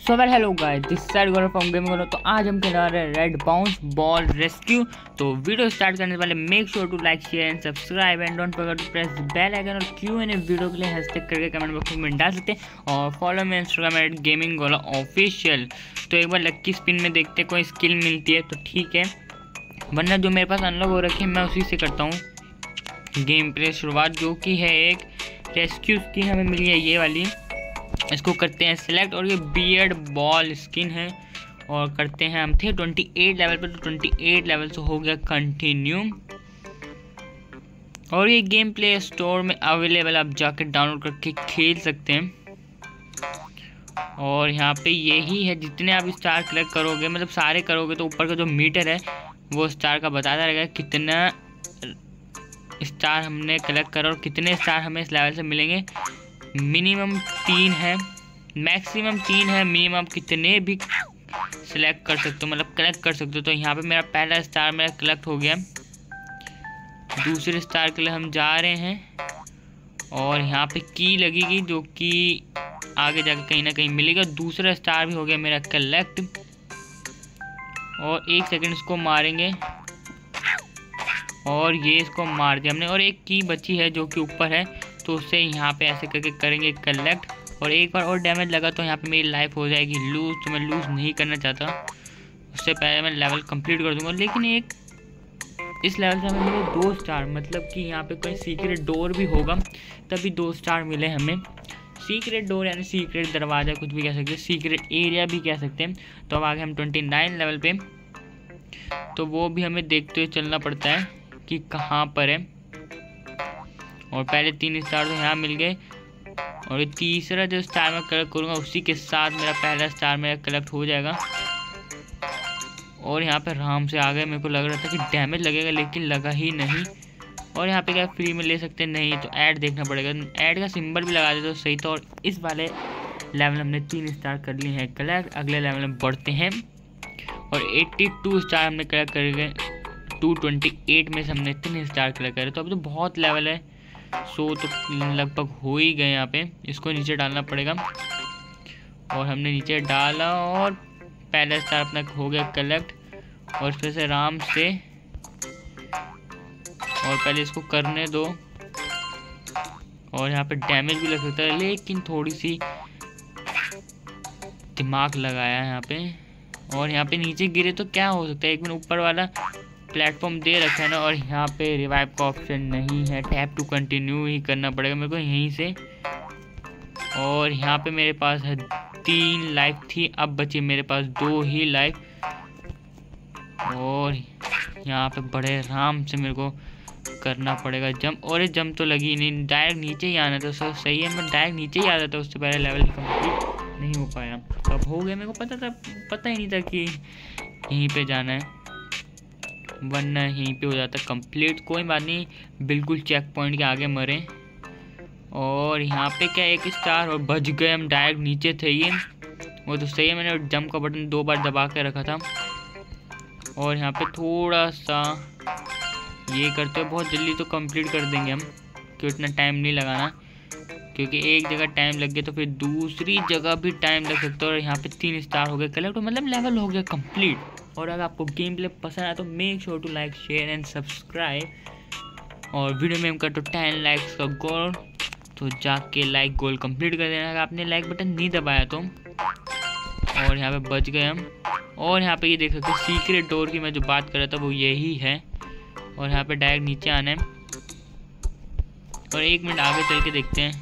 So well hello guys this side Gaurav from gaming Gaurav तो आज हम खेल रहे हैं रेड बाउंस बॉल रेस्क्यू तो वीडियो स्टार्ट करने से पहले make sure to like share and subscribe and don't forget to press bell icon और क्यू एन वीडियो के लिए हैशटैग करके कमेंट बॉक्स में डाल सकते हैं और follow me Instagram at gaming Gaurav official तो एक बार लक्की स्पिन में देखते कोई स्किल मिलती है तो ठीक है. वरना जो मेरे पास अनलॉक हो रखी है, मैं उसी से करता हूँ. गेम प्ले शुरुआत जो कि है एक रेस्क्यू स्किन हमें मिली है ये वाली. इसको करते हैं सिलेक्ट और ये बियर्ड बॉल स्किन है। और करते हैं हम थे 28 लेवल पर तो 28 लेवल से हो गया कंटिन्यू और ये गेम प्ले स्टोर में अवेलेबल आप जाकर डाउनलोड करके खेल सकते हैं। और यहाँ पे यही है, जितने आप स्टार कलेक्ट करोगे मतलब सारे करोगे तो ऊपर का जो मीटर है, वो स्टार का बताता रहेगा कितना स्टार हमने कलेक्ट करा और कितने स्टार हमें इस लेवल से मिलेंगे। मिनिमम तीन है, मैक्सिमम तीन है, मिनिमम कितने भी सिलेक्ट कर सकते हो मतलब कलेक्ट कर सकते हो। तो यहाँ पे मेरा पहला स्टार मेरा कलेक्ट हो गया। दूसरे स्टार के लिए हम जा रहे हैं और यहाँ पे की लगेगी जो कि आगे जाकर कहीं ना कहीं मिलेगा। दूसरा स्टार भी हो गया मेरा कलेक्ट और एक सेकंड इसको मारेंगे। और ये इसको मार दिया हमने। और एक की बची है जो कि ऊपर है। तो उससे यहाँ पे ऐसे करके करेंगे कलेक्ट और एक बार और डैमेज लगा तो यहाँ पे मेरी लाइफ हो जाएगी। लूज़ तो मैं लूज़ नहीं करना चाहता। उससे पहले मैं लेवल कंप्लीट कर दूँगा। लेकिन एक, इस लेवल से हमें मिले दो स्टार मतलब कि यहाँ पे कोई सीक्रेट डोर भी होगा, तभी दो स्टार मिले हमें। सीक्रेट डोर यानी सीक्रेट दरवाज़ा कुछ भी कह सकते हैं। सीक्रेट एरिया भी कह सकते हैं। तो अब आगे हम ट्वेंटी नाइन लेवल पे। तो वो भी हमें देखते हुए चलना पड़ता है कि कहाँ पर है। और पहले तीन स्टार तो यहाँ मिल गए। और ये तीसरा जो स्टार मैं कलेक्ट करूँगा, उसी के साथ मेरा पहला स्टार मेरा कलेक्ट हो जाएगा। और यहाँ पे राम से आ गए मेरे को लग रहा था कि डैमेज लगेगा, लेकिन लगा ही नहीं। और यहाँ पे क्या फ्री में ले सकते? नहीं तो ऐड देखना पड़ेगा। ऐड का सिंबल भी लगा दे तो सही तो और इस वाले लेवल हमने तीन स्टार कर लिए हैं। कलेक्ट अगले लेवल में बढ़ते हैं। और 82 स्टार हमने कलेक्ट कर गए। 228 में से हमने तीन स्टार कलेक्ट करे। तो अब तो बहुत लेवल है। सो तो लगभग हो ही गए यहाँ पे। इसको नीचे डालना पड़ेगा। और हमने नीचे डाला और पहला स्टार अपना हो गया कलेक्ट और फिर से आराम से और पहले इसको करने दो। और यहाँ पे डैमेज भी लग सकता है, लेकिन थोड़ी सी दिमाग लगाया है यहाँ पे। और यहाँ पे नीचे गिरे तो क्या हो सकता है? एक मिनट, ऊपर वाला प्लेटफॉर्म दे रखा है ना, और यहाँ पे रिवाइव का ऑप्शन नहीं है। टैप टू कंटिन्यू ही करना पड़ेगा मेरे को यहीं से। और यहाँ पे मेरे पास है तीन लाइफ थी, अब बची मेरे पास दो ही लाइफ और यहाँ पे बड़े आराम से मेरे को करना पड़ेगा जंप और ये जंप तो लगी नहीं डायरेक्ट नीचे ही आना था सर सही है, मैं डायरेक्ट नीचे ही आ जाता उससे पहले लेवल कंप्लीट नहीं हो पाया। अब हो गया मेरे को, पता था, पता ही नहीं था कि यहीं पे जाना है। वरना यहीं पे हो जाता कंप्लीट कोई बात नहीं, बिल्कुल चेक पॉइंट के आगे मरे। और यहाँ पे क्या एक स्टार और बच गए हम डायरेक्ट नीचे थे ये। वो तो सही है, मैंने जंप का बटन दो बार दबा के रखा था। और यहाँ पे थोड़ा सा ये करते हुए बहुत जल्दी तो कंप्लीट कर देंगे हम, क्योंकि इतना टाइम नहीं लगाना। क्योंकि एक जगह टाइम लग गया तो फिर दूसरी जगह भी टाइम लग सकता है। और यहाँ पे तीन स्टार हो गए। कलेक्ट मतलब लेवल हो गया कंप्लीट और अगर आपको गेम प्ले पसंद आया तो make sure to like share and subscribe और वीडियो में कर तो टेन लाइक्स का गोल तो जाके लाइक गोल कंप्लीट कर देना। अगर आपने लाइक बटन नहीं दबाया तो। और यहाँ पे बच गए हम। और यहाँ पे ये देख सकते सीक्रेट डोर की मैं जो बात कर रहा था वो यही है। और यहाँ पे डायरेक्ट नीचे आना है। और एक मिनट आगे चल के देखते हैं।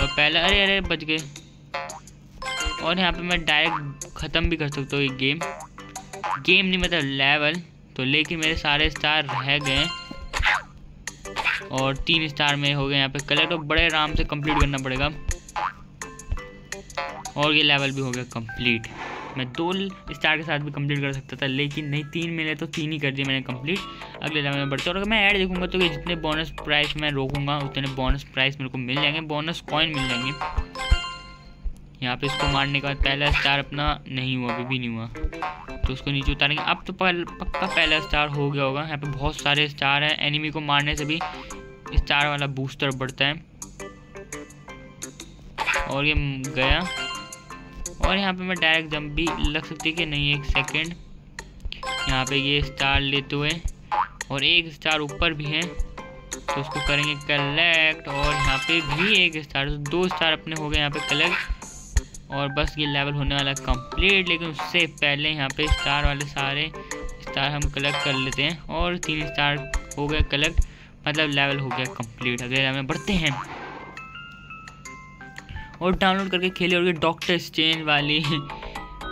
और पहले, अरे अरे, बच गए। और यहाँ पे मैं डायरेक्ट ख़त्म भी कर सकता हूँ ये गेम गेम नहीं मतलब लेवल तो लेकिन मेरे सारे स्टार रह गए और तीन स्टार में हो गए यहाँ पे। कलर तो बड़े आराम से कंप्लीट करना पड़ेगा। और ये लेवल भी हो गया कंप्लीट मैं दो स्टार के साथ भी कंप्लीट कर सकता था, लेकिन नहीं, तीन मिले तो तीन ही कर दिए मैंने कंप्लीट अगले लेवल में बढ़ते और अगर मैं ऐड देखूँगा तो ये जितने बोनस प्राइस मैं रोकूँगा, उतने बोनस प्राइस मेरे को मिल जाएँगे बोनस कॉइन मिल जाएँगे। यहाँ पे इसको मारने के बाद पहला स्टार अपना नहीं हुआ, अभी भी नहीं हुआ। तो उसको नीचे उतारेंगे। अब तो पक्का पहला स्टार हो गया होगा। यहाँ पे बहुत सारे स्टार हैं। एनिमी को मारने से भी स्टार वाला बूस्टर बढ़ता है। और ये गया। और यहाँ पे मैं डायरेक्ट जंप भी लग सकती है कि नहीं, एक सेकेंड यहाँ पे ये स्टार लेते हुए। और एक स्टार ऊपर भी है। तो उसको करेंगे कलेक्ट और यहाँ पे भी एक स्टार तो दो स्टार अपने हो गए। यहाँ पे कलेक्ट और बस ये लेवल होने वाला कंप्लीट लेकिन उससे पहले यहाँ पे स्टार वाले सारे स्टार हम कलेक्ट कर लेते हैं। और तीन स्टार हो गए कलेक्ट मतलब लेवल हो गया कंप्लीट अगले लेवल बढ़ते हैं। और डाउनलोड करके खेले और ये डॉक्टर स्टेन वाली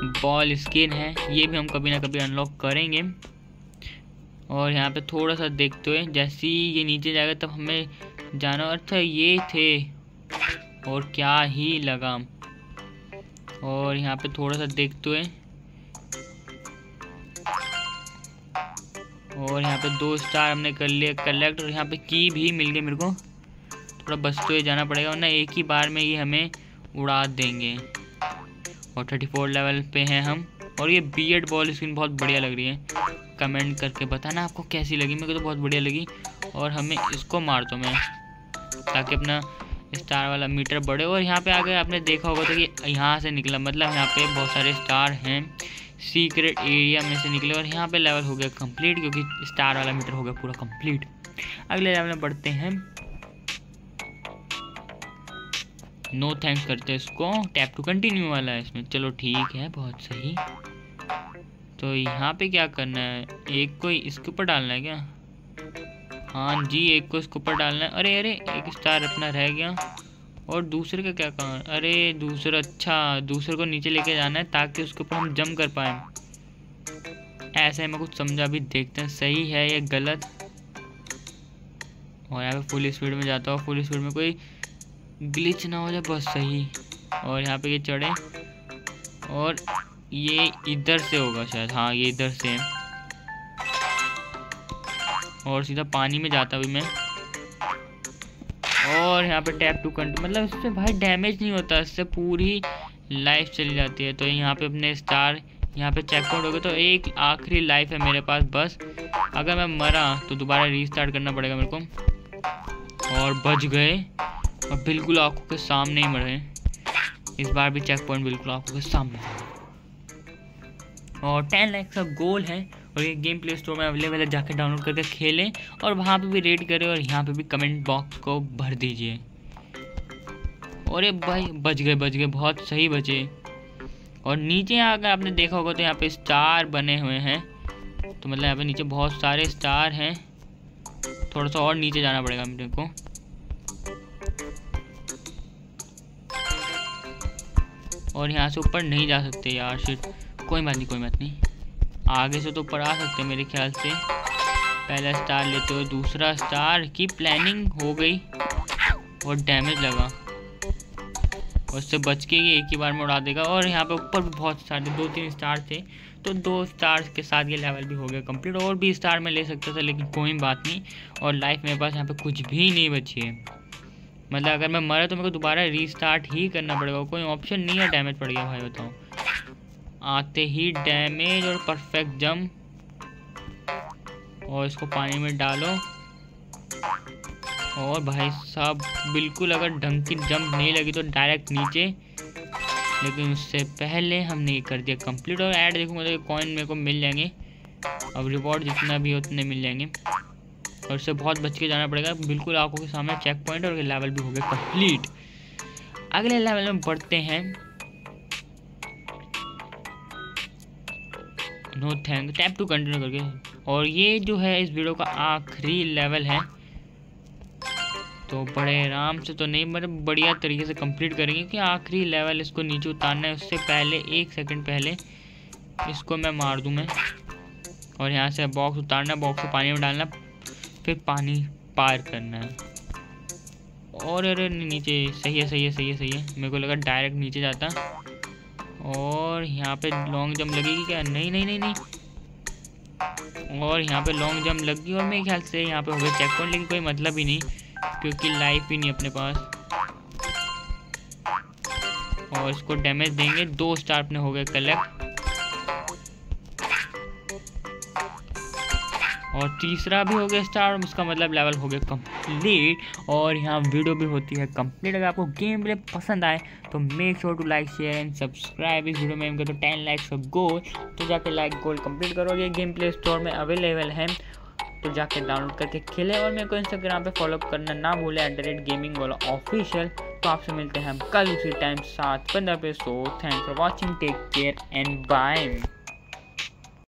बॉल स्किन है, ये भी हम कभी ना कभी अनलॉक करेंगे। और यहाँ पे थोड़ा सा देखते हुए, जैसे ही ये नीचे जाएगा तब हमें जाना। अच्छा ये थे। और क्या ही लगा और यहाँ पे थोड़ा सा देखते हुए। और यहाँ पे दो स्टार हमने कर लिए कलेक्ट और यहाँ पे की भी मिल गई मेरे को। थोड़ा बचते हुए जाना पड़ेगा, वरना एक ही बार में ये हमें उड़ा देंगे। और थर्टी फोर लेवल पे हैं हम। और ये बी एड बॉल स्क्रीन बहुत बढ़िया लग रही है। कमेंट करके बताना आपको कैसी लगी, मेरे को तो बहुत बढ़िया लगी। और हमें इसको मार दो, मैं। ताकि अपना स्टार वाला मीटर बढ़े और यहाँ पे आगे आपने देखा होगा तो कि यहाँ से निकला मतलब यहाँ पे बहुत सारे स्टार हैं। सीक्रेट एरिया में से निकले और यहाँ पे लेवल हो गया कंप्लीट क्योंकि स्टार वाला मीटर हो गया पूरा कंप्लीट अगले लेवल में बढ़ते हैं। नो थैंक्स करते हैं इसको। टैप टू कंटिन्यू वाला है इसमें। चलो ठीक है, बहुत सही। तो यहाँ पे क्या करना है? एक को इसके ऊपर डालना है क्या? हाँ जी, एक को इसके ऊपर डालना है। अरे अरे, एक स्टार अपना रह गया। और दूसरे का क्या काम अरे, दूसरा अच्छा दूसरे को नीचे लेके जाना है ताकि उसके ऊपर हम जम कर पाए। ऐसे मैं कुछ समझा भी देखते हैं, सही है या गलत? और यहाँ पे फुल स्पीड में जाता हूँ। फुल स्पीड में कोई ग्लिच ना हो जाए, बस सही। और यहाँ पे ये चढ़े। और ये इधर से होगा शायद। हाँ ये इधर से है। और सीधा पानी में जाता भी मैं। और यहाँ पे टैप टू कंट मतलब इससे भाई डैमेज नहीं होता, इससे पूरी लाइफ चली जाती है। तो यहाँ पे अपने स्टार यहाँ पे चेक आउट हो गए तो एक आखिरी लाइफ है मेरे पास, बस। अगर मैं मरा तो दोबारा रीस्टार्ट करना पड़ेगा मेरे को। और बच गए। और बिल्कुल आँखों के सामने ही मरे इस बार भी चेक पॉइंट बिल्कुल आँखों के सामने। और टेन लाइक का गोल है। और ये गेम प्ले स्टोर में अवेलेबल है जाकर डाउनलोड करके खेलें और वहाँ पे भी रेट करें और यहाँ पे भी कमेंट बॉक्स को भर दीजिए। और ये भाई बच गए बच गए, बहुत सही बचे और नीचे यहाँ अगर आपने देखा होगा तो यहाँ पे स्टार बने हुए हैं। तो मतलब यहाँ पे नीचे बहुत सारे स्टार हैं। थोड़ा सा और नीचे जाना पड़ेगा मेरे को। और यहाँ से ऊपर नहीं जा सकते यार शिट कोई बात नहीं, कोई बात नहीं। आगे से तो आ सकते मेरे ख्याल से। पहला स्टार लेते हुए दूसरा स्टार की प्लानिंग हो गई, और डैमेज लगा। उससे बच के ये एक ही बार में उड़ा देगा, और यहाँ पे ऊपर भी बहुत सारे दो तीन स्टार थे तो दो स्टार्स के साथ ये लेवल भी हो गया कंप्लीट और भी स्टार में ले सकता था, लेकिन कोई बात नहीं, और लाइफ मेरे पास यहाँ पे कुछ भी नहीं बची है। मतलब अगर मैं मरा तो मेरे को दोबारा रीस्टार्ट ही करना पड़ेगा, कोई ऑप्शन नहीं है डैमेज पड़ गया, भाई बताओ। आते ही डैमेज और परफेक्ट जम और इसको पानी में डालो। और भाई साहब, बिल्कुल अगर ढंग की जंप नहीं लगी तो डायरेक्ट नीचे। लेकिन उससे पहले हमने ये कर दिया कंप्लीट और ऐड देखूँगा मतलब कॉइन मेरे को मिल जाएँगे। अब रिवॉर्ड जितना भी उतने मिल जाएँगे। और उससे बहुत बच के जाना पड़ेगा। बिल्कुल आँखों के सामने चेक पॉइंट और लेवल भी हो गया कंप्लीट अगले लेवल में बढ़ते हैं। No thank tap to continue करके। और ये जो है इस वीडियो का आखिरी लेवल है। तो बड़े आराम से तो नहीं मतलब बढ़िया तरीके से कंप्लीट करेंगे कि आखिरी लेवल इसको नीचे उतारना है, उससे पहले, एक सेकंड पहले इसको मैं मार दूँ मैं और यहाँ से बॉक्स उतारना बॉक्स को पानी में डालना, फिर पानी पार करना है। और अरे नीचे, सही है सही है सही है सही है। मेरे को लगा डायरेक्ट नीचे जाता। और यहाँ पे लॉन्ग जंप लगेगी क्या? नहीं नहीं नहीं नहीं। और यहाँ पे लॉन्ग जंप लग गई और मेरे ख्याल से यहाँ पे हो गया चेक पॉइंट लेकिन कोई मतलब ही नहीं, क्योंकि लाइफ ही नहीं अपने पास। और इसको डैमेज देंगे। दो स्टार अपने हो गए कलेक्ट और तीसरा भी हो गया स्टार उसका मतलब लेवल हो गया कंप्लीट और यहाँ वीडियो भी होती है कंप्लीट अगर आपको गेम प्ले पसंद आए तो make sure to like share and subscribe इस वीडियो में तो टेन लाइक्स का गोल तो जाके लाइक गोल कंप्लीट करो। ये गेम प्ले स्टोर में अवेलेबल है। तो जाके डाउनलोड करके खेले। और मेरे को इंस्टाग्राम पे फॉलो करना ना भूले। एट गेमिंग वाला ऑफिशियल तो आपसे मिलते हैं हम कल उसी टाइम सात पंद्रह पे। So thanks for watching take care and bye